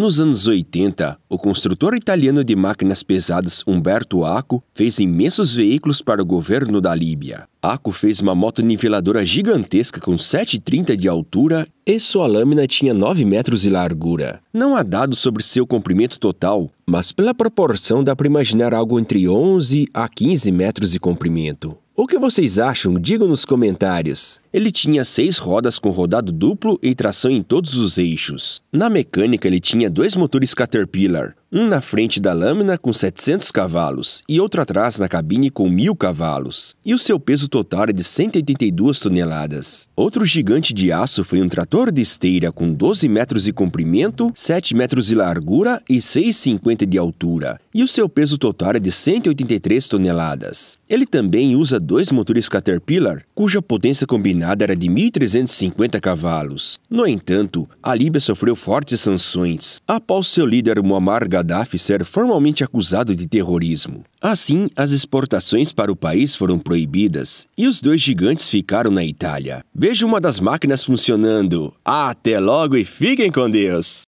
Nos anos 80, o construtor italiano de máquinas pesadas Umberto Aco fez imensos veículos para o governo da Líbia. Aco fez uma moto niveladora gigantesca com 7,30 de altura e sua lâmina tinha 9 metros de largura. Não há dados sobre seu comprimento total, mas pela proporção dá para imaginar algo entre 11 a 15 metros de comprimento. O que vocês acham? Digam nos comentários. Ele tinha seis rodas com rodado duplo e tração em todos os eixos. Na mecânica, ele tinha dois motores Caterpillar, um na frente da lâmina com 700 cavalos e outro atrás na cabine com 1000 cavalos, e o seu peso total é de 182 toneladas. Outro gigante de aço foi um trator de esteira com 12 metros de comprimento, 7 metros de largura e 6,50 de altura, e o seu peso total é de 183 toneladas. Ele também usa dois motores Caterpillar, cuja potência combinada era de 1.350 cavalos. No entanto, a Líbia sofreu fortes sanções após seu líder Muammar Gaddafi ser formalmente acusado de terrorismo. Assim, as exportações para o país foram proibidas e os dois gigantes ficaram na Itália. Veja uma das máquinas funcionando. Até logo e fiquem com Deus!